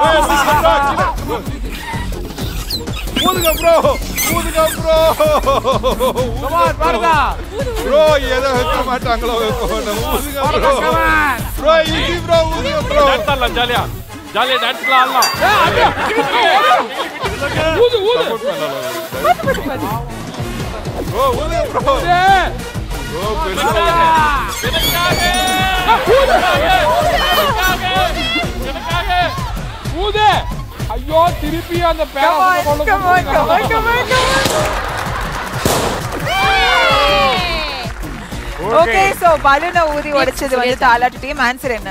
아, 모두가 불어! 모두가 불어! Come on, 빠르다! 불어! 얘들 좀 할때 안 걸어 모두가 불어! 불어! 이기 불어! 모두가 불어! 잘 달라, 잘이야. 잘이야, 잘 달라, 알라. 야, 안 돼! 모두, 모두! 맞아, 맞아, 맞아. 어, 모두가 불어! 그래! 어, 그래! 베나가게! 베나가게! 아, 모두! On, come on. Okay so பலூனை ஊதி உடைச்சது வந்து தாலாட்டு டீம் ஆன்சர் என்ன?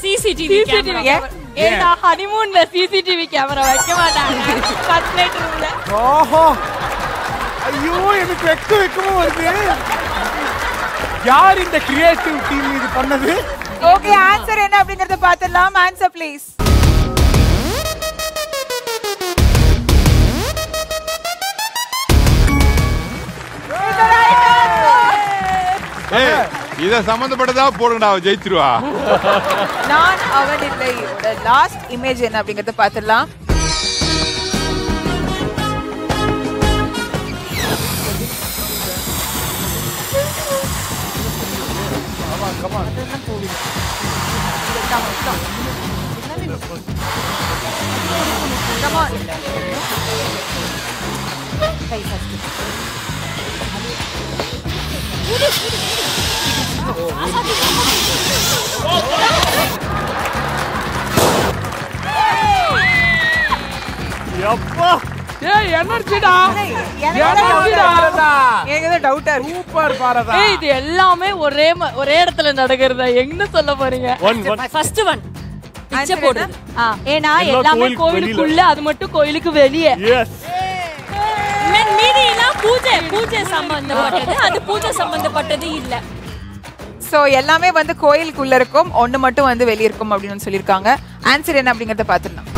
சிசிடிவி CCTV கேமரா ஏன்னா ஹனிமூன்ல சிசிடிவி கேமரா வைக்க மாட்டாங்க. ஃபர்ஸ்ட் நைட் ரூம்ல ஓஹோ. ஐயோ எனக்கு வெக்க வெக்கமா வருது. யார் இந்த கிரியேட்டிவ் டீம் இது பண்ணது? ஓகே ஆன்சர் என்ன அப்படிங்கறத பாத்துடலாம் ஆன்சர் ப்ளீஸ் இத சம்பந்தப்பட்டதா போடுங்கடா அவ ஜெயிச்சிருவா நான் அவன் இல்லை லாஸ்ட் இமேஜ் என்ன அப்படிங்கறத பாத்துடலாம் Come on. எப்பா? ஏய் எனர்ஜிடா எனர்ஜிடா எனக்கு தான் டவுட்டா இருக்கு. சூப்பர் பாரதா. ஏய் இது எல்லாமே ஒரே ஒரே இடத்துல நடக்கிறதா? எங்க சொல்ல போறீங்க? ஃபர்ஸ்ட் ஒன் பிச்சை போடு என்ன? ஆ, ஏன்னா எல்லாம் எல்லாமே கோயிலுக்கு கோயிலுக்குள்ள அது மட்டும் கோயிலுக்கு வெளியே. எஸ் மீன் மீதி எல்லாம் பூஜை பூஜை சம்பந்தப்பட்டது. அது பூஜை சம்பந்தப்பட்டது இல்ல. சோ எல்லாமே வந்து கோயிலுக்குள்ள இருக்கும். ஒண்ணு மட்டும் வந்து வெளிய இருக்கும் அப்படின்னு சொல்லியிருக்காங்க. ஆன்சர் என்ன அப்படிங்கறத பாத்துடலாம்